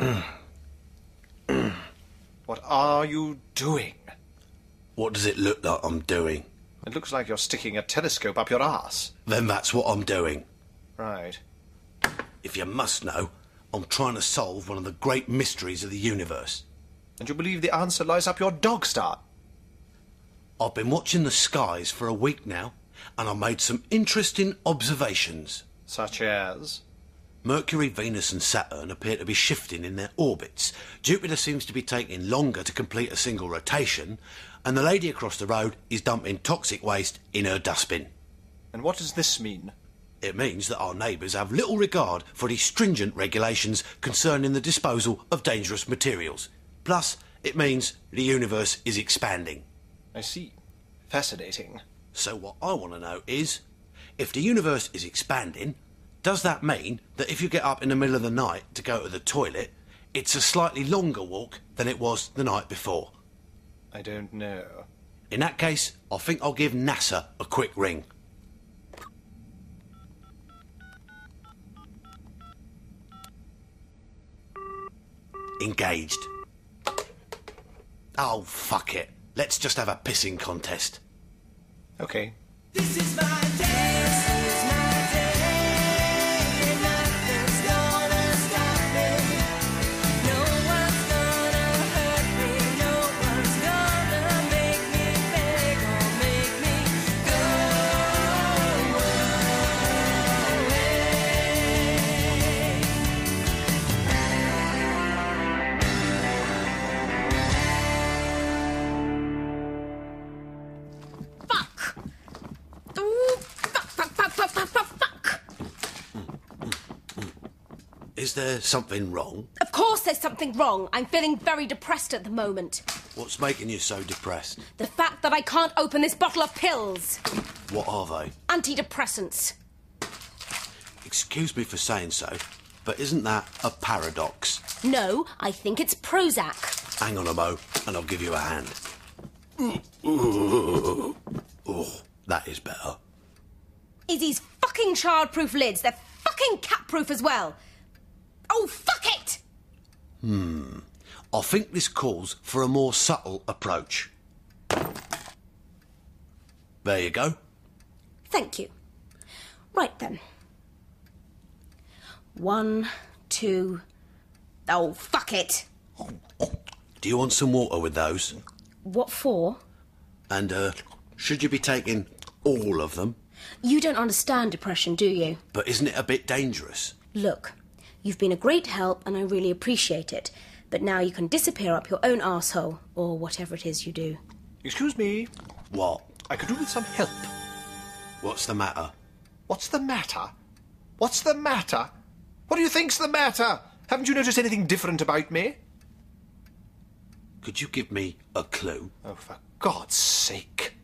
what are you doing? What does it look like I'm doing? It looks like you're sticking a telescope up your ass. Then that's what I'm doing. Right. If you must know, I'm trying to solve one of the great mysteries of the universe. And you believe the answer lies up your dog star? I've been watching the skies for a week now, and I made some interesting observations. Such as? Mercury, Venus, and Saturn appear to be shifting in their orbits. Jupiter seems to be taking longer to complete a single rotation, and the lady across the road is dumping toxic waste in her dustbin. And what does this mean? It means that our neighbours have little regard for the stringent regulations concerning the disposal of dangerous materials. Plus, it means the universe is expanding. I see. Fascinating. So, what I want to know is if the universe is expanding, does that mean that if you get up in the middle of the night to go to the toilet, it's a slightly longer walk than it was the night before? I don't know. In that case, I think I'll give NASA a quick ring. Engaged. Oh, fuck it. Let's just have a pissing contest. Okay. This is my day. Is there something wrong? Of course there's something wrong. I'm feeling very depressed at the moment. What's making you so depressed? The fact that I can't open this bottle of pills. What are they? Antidepressants. Excuse me for saying so, but isn't that a paradox? No, I think it's Prozac. Hang on a mo, and I'll give you a hand. Oh, that is better. Izzy's fucking childproof lids. They're fucking cat-proof as well. Oh, fuck it! Hmm. I think this calls for a more subtle approach. There you go. Thank you. Right then. One, two. Oh, fuck it. Do you want some water with those? What for? And, uh, should you be taking all of them? You don't understand depression, do you? But isn't it a bit dangerous? Look, you've been a great help and I really appreciate it. But now you can disappear up your own arsehole, or whatever it is you do. Excuse me. What? I could do with some help. What's the matter? What's the matter? What's the matter? What do you think's the matter? Haven't you noticed anything different about me? Could you give me a clue? Oh, for God's sake.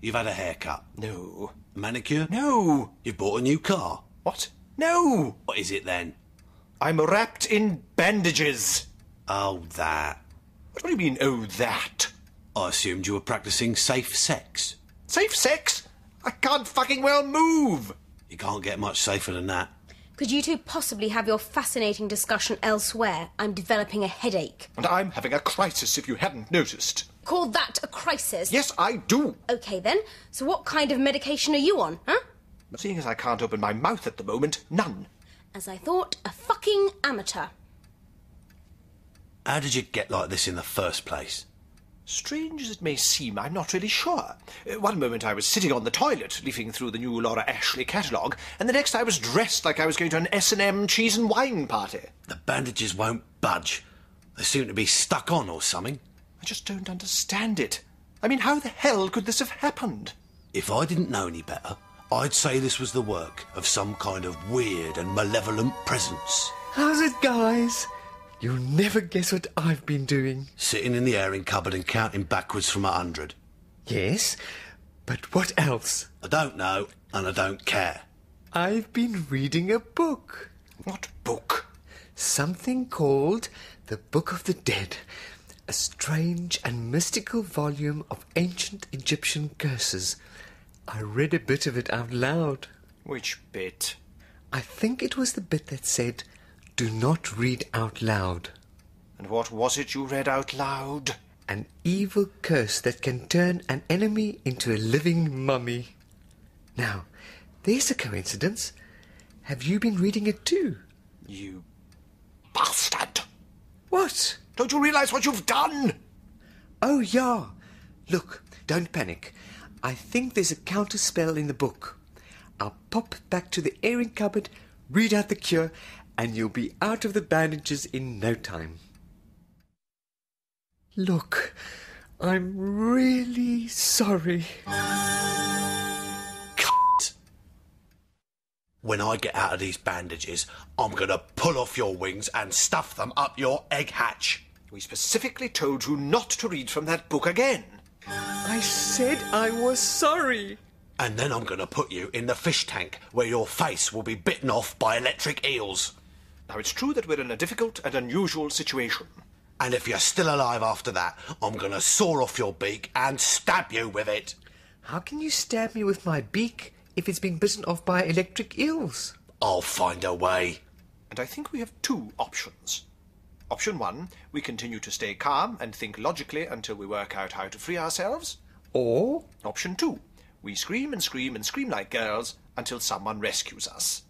You've had a haircut, No. A manicure. No. You've bought a new car. What? No. What is it then? I'm wrapped in bandages. Oh, that. What do you mean, oh, that? I assumed you were practicing safe sex. Safe sex? I can't fucking well move. You can't get much safer than that. Could you two possibly have your fascinating discussion elsewhere? I'm developing a headache. And I'm having a crisis if you hadn't noticed. Call that a crisis? Yes, I do. Okay then. So what kind of medication are you on, huh? Seeing as I can't open my mouth at the moment, none. As I thought, a fucking amateur. How did you get like this in the first place? Strange as it may seem, I'm not really sure. Uh, One moment I was sitting on the toilet, leafing through the new Laura Ashley catalogue, and the next I was dressed like I was going to an S&M cheese and wine party. The bandages won't budge. They seem to be stuck on or something. I just don't understand it. I mean, how the hell could this have happened? If I didn't know any better, I'd say this was the work of some kind of weird and malevolent presence. How's it, guys? You'll never guess what I've been doing. Sitting in the airing cupboard and counting backwards from a hundred. Yes, but what else? I don't know, and I don't care. I've been reading a book. What book? Something called The Book of the Dead. A strange and mystical volume of ancient Egyptian curses. I read a bit of it out loud. Which bit? I think it was the bit that said, Do not read out loud. And what was it you read out loud? An evil curse that can turn an enemy into a living mummy. Now, there's a coincidence. Have you been reading it too? You bastard! What? Don't you realize what you've done? Oh, yeah. Look, don't panic. I think there's a counter spell in the book. I'll pop back to the airing cupboard, read out the cure, and you'll be out of the bandages in no time. Look, I'm really sorry. Cut! When I get out of these bandages, I'm gonna pull off your wings and stuff them up your egg hatch. We specifically told you not to read from that book again. I said I was sorry. And then I'm gonna put you in the fish tank where your face will be bitten off by electric eels. Now, it's true that we're in a difficult and unusual situation. And if you're still alive after that, I'm gonna saw off your beak and stab you with it. How can you stab me with my beak if it's been bitten off by electric eels? I'll find a way. And I think we have two options. Option one, we continue to stay calm and think logically until we work out how to free ourselves. Or Option two, we scream and scream and scream like girls until someone rescues us.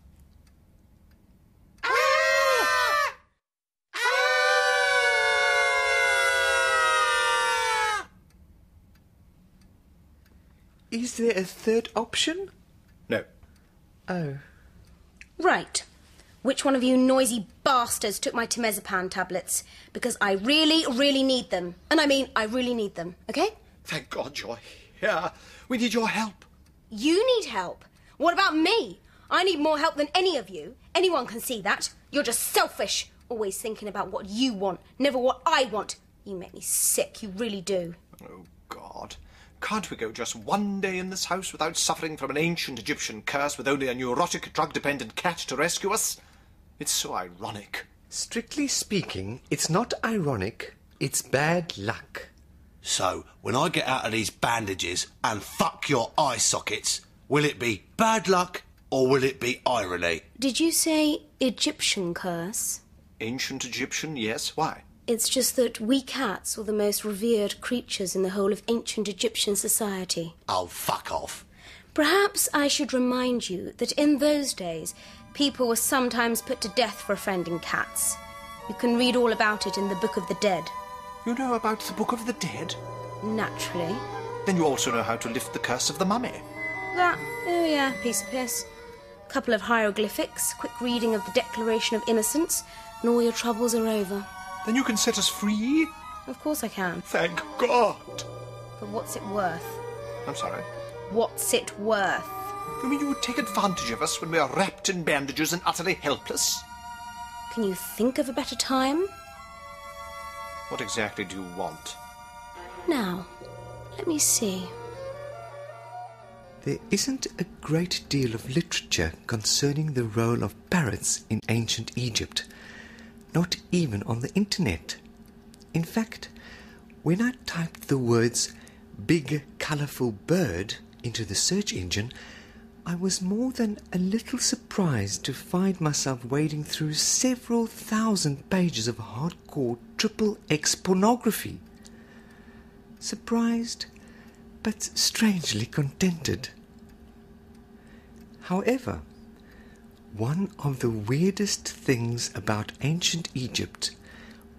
Ah! Ah! is there a third option? No. Oh. Right. Which one of you noisy bastards took my temazepam tablets? Because I really, really need them. And I mean, I really need them, okay? Thank God you're here. We need your help. You need help. What about me? I need more help than any of you. Anyone can see that. You're just selfish. Always thinking about what you want, never what I want. You make me sick, you really do. Oh, God. Can't we go just one day in this house without suffering from an ancient Egyptian curse with only a neurotic, drug dependent cat to rescue us? It's so ironic. Strictly speaking, it's not ironic, it's bad luck. So, when I get out of these bandages and fuck your eye sockets, will it be bad luck or will it be irony? Did you say Egyptian curse? Ancient Egyptian, yes. Why? It's just that we cats were the most revered creatures in the whole of ancient Egyptian society. Oh, fuck off. Perhaps I should remind you that in those days, people were sometimes put to death for offending cats. You can read all about it in the Book of the Dead. You know about the Book of the Dead? Naturally. Then you also know how to lift the curse of the mummy. That, oh yeah, piece of piss. Couple of hieroglyphics, quick reading of the Declaration of Innocence, and all your troubles are over. Then you can set us free? Of course I can. Thank God. But what's it worth? I'm sorry. What's it worth? You mean you would take advantage of us when we are wrapped in bandages and utterly helpless? Can you think of a better time? What exactly do you want? Now, let me see. There isn't a great deal of literature concerning the role of parrots in ancient Egypt, not even on the internet. In fact, when I typed the words big colourful bird into the search engine, I was more than a little surprised to find myself wading through several thousand pages of hardcore triple X pornography. Surprised, but strangely contented. However, one of the weirdest things about ancient Egypt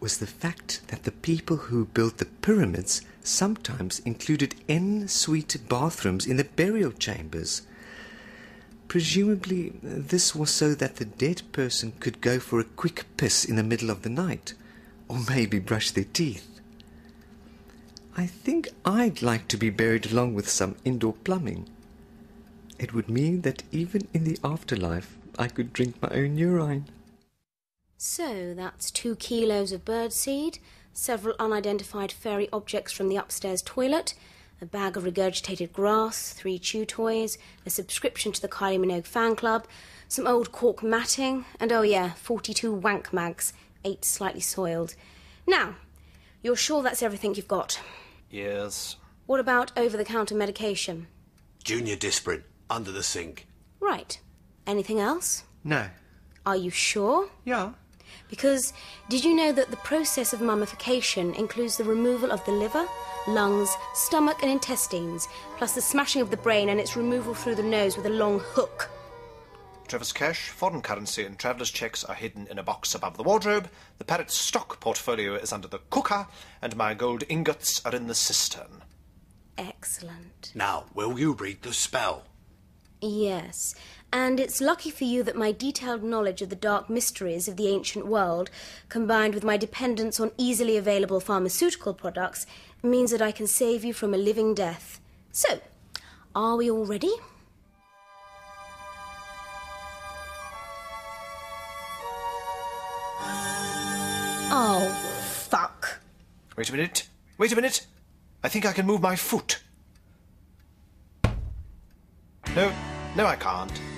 was the fact that the people who built the pyramids sometimes included en suite bathrooms in the burial chambers. Presumably, this was so that the dead person could go for a quick piss in the middle of the night, or maybe brush their teeth. I think I'd like to be buried along with some indoor plumbing. It would mean that even in the afterlife, I could drink my own urine. So that's two kilos of birdseed, several unidentified fairy objects from the upstairs toilet, a bag of regurgitated grass, three chew toys, a subscription to the Kylie Minogue fan club, some old cork matting, and oh yeah, 42 wank mags, eight slightly soiled. Now, you're sure that's everything you've got? Yes. What about over the counter medication? Junior Disprin, under the sink. Right. Anything else? No. Are you sure? Yeah. Because did you know that the process of mummification includes the removal of the liver, lungs, stomach, and intestines, plus the smashing of the brain and its removal through the nose with a long hook? Trevor's cash, foreign currency, and traveller's checks are hidden in a box above the wardrobe. The parrot's stock portfolio is under the cooker, and my gold ingots are in the cistern. Excellent. Now, will you read the spell? Yes, and it's lucky for you that my detailed knowledge of the dark mysteries of the ancient world, combined with my dependence on easily available pharmaceutical products, means that I can save you from a living death. So, are we all ready? Oh, fuck. Wait a minute. Wait a minute. I think I can move my foot. No, no, I can't.